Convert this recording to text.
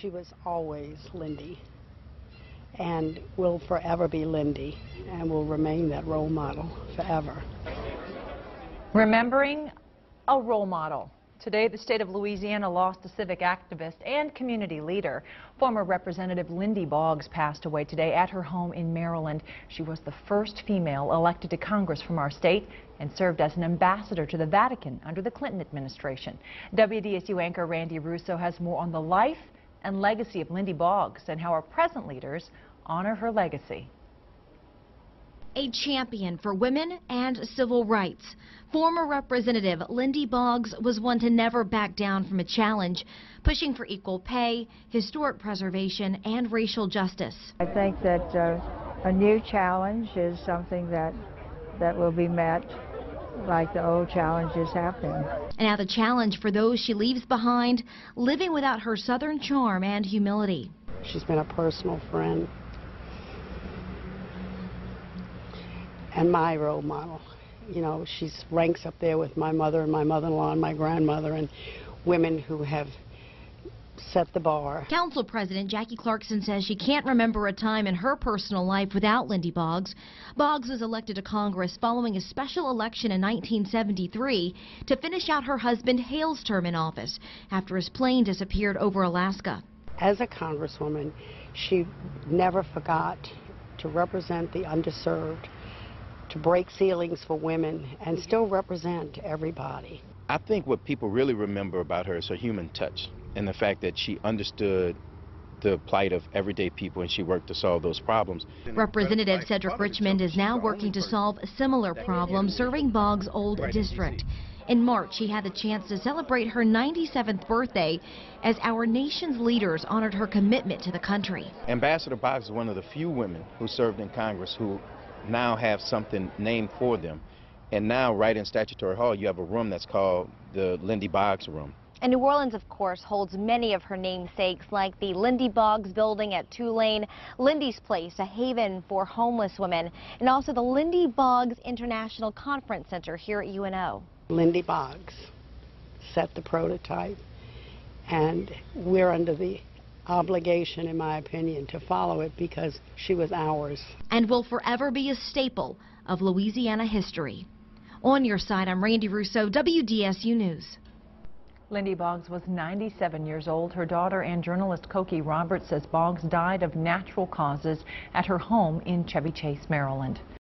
she was always Lindy and will forever be Lindy and will remain that role model forever. Remembering a role model. Today, the state of Louisiana lost a civic activist and community leader. Former Representative Lindy Boggs passed away today at her home in Maryland. She was the first female elected to Congress from our state and served as an ambassador to the Vatican under the Clinton administration. WDSU anchor Randy Russo has more on the life and legacy of Lindy Boggs and how our present leaders honor her legacy. A champion for women and civil rights. Former Representative Lindy Boggs was one to never back down from a challenge, pushing for equal pay, historic preservation, and racial justice. I think that uh, a new challenge is something that that will be met like the old challenges have been. And now the challenge for those she leaves behind, living without her southern charm and humility. She's been a personal friend and my role model. You know, she ranks up there with my mother and my mother-in-law and my grandmother and women who have set the bar. Council President Jackie Clarkson says she can't remember a time in her personal life without Lindy Boggs. Boggs was elected to Congress following a special election in 1973 to finish out her husband Hale's term in office after his plane disappeared over Alaska. As a congresswoman, she never forgot to represent the underserved, to break ceilings for women, and still represent everybody. I think what people really remember about her is her human touch and the fact that she understood the plight of everyday people and she worked to solve those problems. Representative Cedric Richmond is now working to solve a similar problem serving Boggs' old district. In March, she had the chance to celebrate her 97th birthday as our nation's leaders honored her commitment to the country. Ambassador Boggs is one of the few women who served in Congress who now have something named for them. And now, right in Statuary Hall, you have a room that's called the Lindy Boggs Room. And New Orleans, of course, holds many of her namesakes, like the Lindy Boggs building at Tulane, Lindy's Place, a haven for homeless women, and also the Lindy Boggs International Conference Center here at UNO. Lindy Boggs set the prototype, and we're under the obligation, in my opinion, to follow it because she was ours. And will forever be a staple of Louisiana history. On your side, I'm Randy Russo, WDSU News. Lindy Boggs was 97 years old. Her daughter and journalist Cokie Roberts says Boggs died of natural causes at her home in Chevy Chase, Maryland.